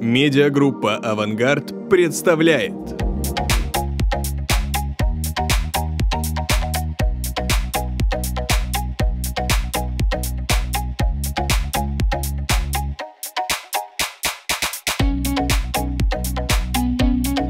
Медиагруппа «Авангард» представляет.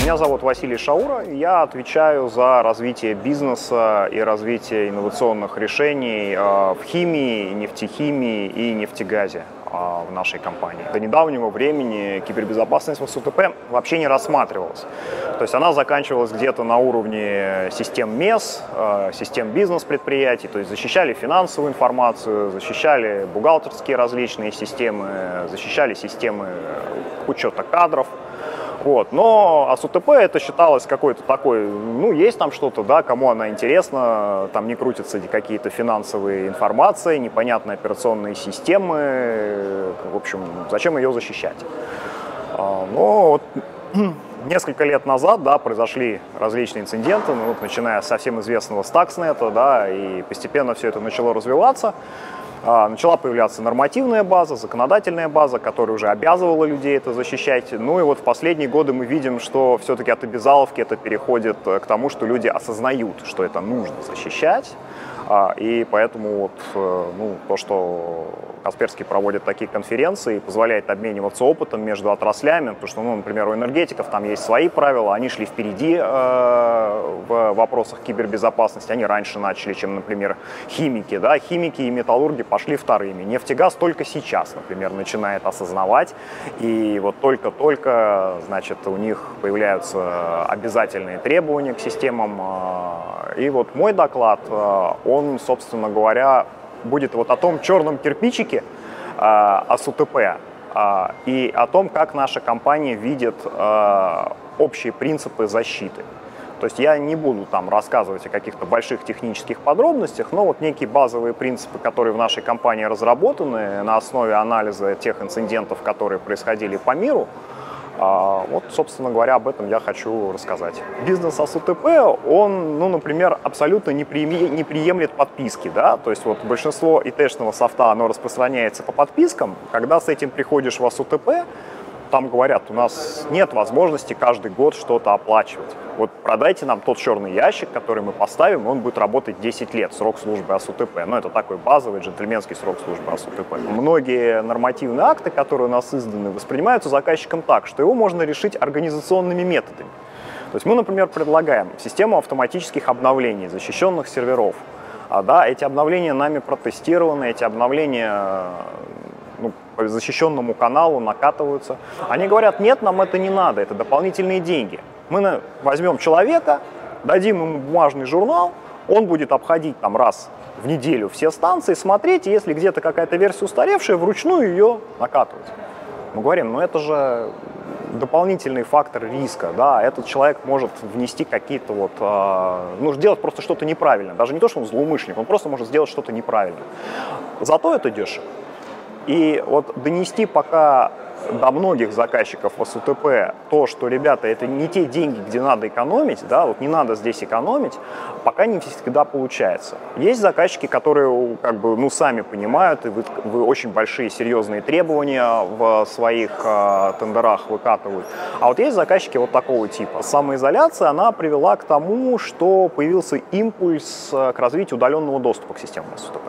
Меня зовут Василий Шаура. Я отвечаю за развитие бизнеса и развитие инновационных решений э, в химии, нефтехимии и нефтегазе в нашей компании. До недавнего времени кибербезопасность в СУТП вообще не рассматривалась. То есть она заканчивалась где-то на уровне систем МЕС, э, систем бизнес-предприятий, то есть защищали финансовую информацию, защищали бухгалтерские различные системы, защищали системы учета кадров – вот. Но АСУТП это считалось какой-то такой, ну, есть там что-то, да, кому она интересна, там не крутятся какие-то финансовые информации, непонятные операционные системы, в общем, зачем ее защищать? А, но вот несколько лет назад, да, произошли различные инциденты, ну, вот, начиная с совсем известного Stuxnet, да, и постепенно все это начало развиваться. А, начала появляться нормативная база, законодательная база, которая уже обязывала людей это защищать. Ну и вот в последние годы мы видим, что все-таки от обязаловки это переходит к тому, что люди осознают, что это нужно защищать. А, и поэтому вот, э, ну, то, что Касперский проводит такие конференции, позволяет обмениваться опытом между отраслями, потому что, ну, например, у энергетиков там есть свои правила, они шли впереди э, в вопросах кибербезопасности, они раньше начали, чем, например, химики, да, химики и металлурги пошли вторыми. Нефтегаз только сейчас, например, начинает осознавать, и вот только-только, значит, у них появляются обязательные требования к системам, э, и вот мой доклад, э, он собственно говоря, будет вот о том черном кирпичике а, о СУТП а, и о том, как наша компания видит а, общие принципы защиты. То есть я не буду там рассказывать о каких-то больших технических подробностях, но вот некие базовые принципы, которые в нашей компании разработаны на основе анализа тех инцидентов, которые происходили по миру, а, вот, собственно говоря, об этом я хочу рассказать. Бизнес АСУТП, он, ну, например, абсолютно не, прием, не приемлет подписки, да, то есть вот большинство ИТ-шного софта, оно распространяется по подпискам, когда с этим приходишь в АСУТП, там говорят, у нас нет возможности каждый год что-то оплачивать. Вот продайте нам тот черный ящик, который мы поставим, он будет работать 10 лет, срок службы АСУТП. Ну, это такой базовый джентльменский срок службы АСУТП. Многие нормативные акты, которые у нас изданы, воспринимаются заказчиком так, что его можно решить организационными методами. То есть мы, например, предлагаем систему автоматических обновлений защищенных серверов. А, да, эти обновления нами протестированы, эти обновления по защищенному каналу накатываются. Они говорят, нет, нам это не надо, это дополнительные деньги. Мы возьмем человека, дадим ему бумажный журнал, он будет обходить там раз в неделю все станции, смотреть, и если где-то какая-то версия устаревшая, вручную ее накатывать. Мы говорим, ну это же дополнительный фактор риска, да, этот человек может внести какие-то вот, э, ну, сделать просто что-то неправильно, даже не то, что он злоумышленник, он просто может сделать что-то неправильно. Зато это дешево. И вот донести пока до многих заказчиков СУТП то, что, ребята, это не те деньги, где надо экономить, да, вот не надо здесь экономить, пока не всегда получается. Есть заказчики, которые, как бы, ну, сами понимают, и вы, вы очень большие, серьезные требования в своих э, тендерах выкатывают. А вот есть заказчики вот такого типа. Самоизоляция, она привела к тому, что появился импульс э, к развитию удаленного доступа к системам СУТП.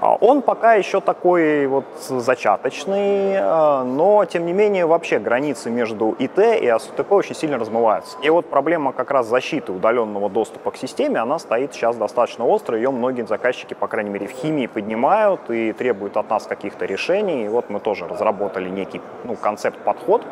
А он пока еще такой вот зачаточный, э, но тем не менее вообще границы между ИТ и АСУТП очень сильно размываются. И вот проблема как раз защиты удаленного доступа к системе, она стоит сейчас достаточно остро, ее многие заказчики, по крайней мере в химии, поднимают и требуют от нас каких-то решений. И вот мы тоже разработали некий ну, концепт-подход,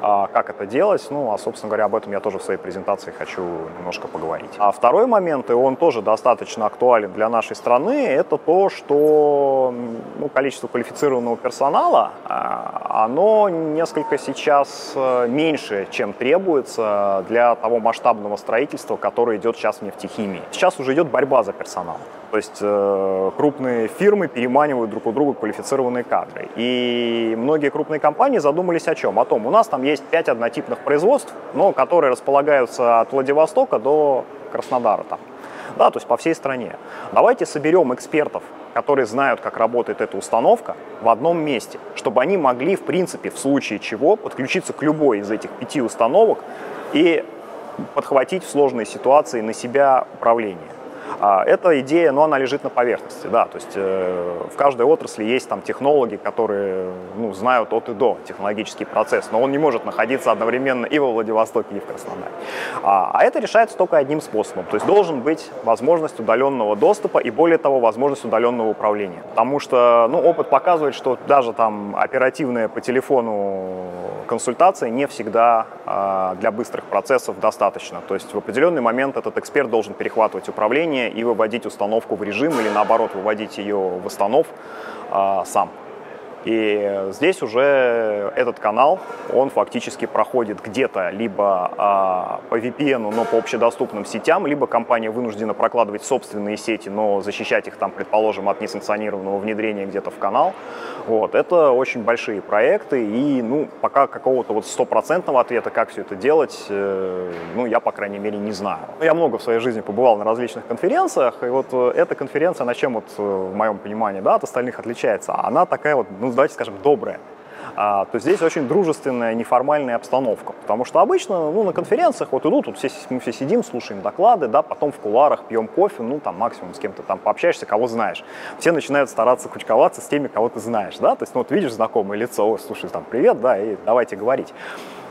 как это делать? Ну, а, собственно говоря, об этом я тоже в своей презентации хочу немножко поговорить. А второй момент, и он тоже достаточно актуален для нашей страны, это то, что ну, количество квалифицированного персонала, а, оно несколько сейчас э, меньше, чем требуется для того масштабного строительства, которое идет сейчас в нефтехимии. Сейчас уже идет борьба за персонал. То есть э, крупные фирмы переманивают друг у друга квалифицированные кадры. И многие крупные компании задумались о чем? О том, у нас там есть пять однотипных производств, но которые располагаются от Владивостока до Краснодара там. Да, то есть по всей стране. Давайте соберем экспертов которые знают, как работает эта установка, в одном месте, чтобы они могли, в принципе, в случае чего, подключиться к любой из этих пяти установок и подхватить в сложной ситуации на себя управление. А эта идея, но она лежит на поверхности, да, то есть э, в каждой отрасли есть там технологи, которые ну, знают от и до технологический процесс, но он не может находиться одновременно и во Владивостоке, и в Краснодаре. А, а это решается только одним способом, то есть должен быть возможность удаленного доступа и более того, возможность удаленного управления. Потому что ну, опыт показывает, что даже там оперативная по телефону консультация не всегда а, для быстрых процессов достаточно. То есть в определенный момент этот эксперт должен перехватывать управление и выводить установку в режим или наоборот выводить ее в останов а, сам. И здесь уже этот канал, он фактически проходит где-то либо а, по VPN, но по общедоступным сетям, либо компания вынуждена прокладывать собственные сети, но защищать их там, предположим, от несанкционированного внедрения где-то в канал. Вот. Это очень большие проекты, и ну, пока какого-то вот стопроцентного ответа, как все это делать, э, ну, я, по крайней мере, не знаю. Я много в своей жизни побывал на различных конференциях, и вот э, эта конференция, на чем вот, э, в моем понимании, да, от остальных отличается? Она такая вот, ну, давайте скажем, добрая. То здесь очень дружественная, неформальная обстановка. Потому что обычно ну, на конференциях вот идут, вот все, мы все сидим, слушаем доклады, да, потом в куларах пьем кофе, ну там максимум с кем-то там пообщаешься, кого знаешь. Все начинают стараться кучковаться с теми, кого ты знаешь, да, то есть ну, вот видишь знакомое лицо, ой, слушай, там, привет, да, и давайте говорить.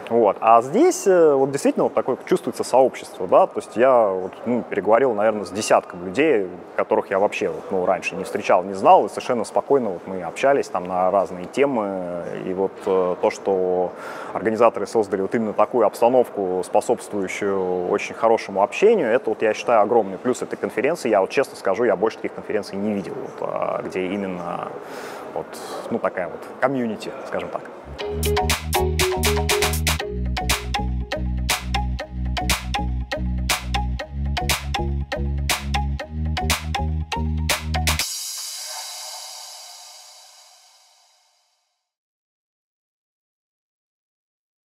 Вот. А здесь э, вот действительно вот такое чувствуется сообщество, да, то есть я вот, ну, переговорил, наверное, с десятком людей, которых я вообще вот, ну, раньше не встречал, не знал, и совершенно спокойно вот мы общались там на разные темы, и вот э, то, что организаторы создали вот именно такую обстановку, способствующую очень хорошему общению, это вот я считаю огромный плюс этой конференции, я вот честно скажу, я больше таких конференций не видел, вот, а, где именно вот, ну, такая вот комьюнити, скажем так.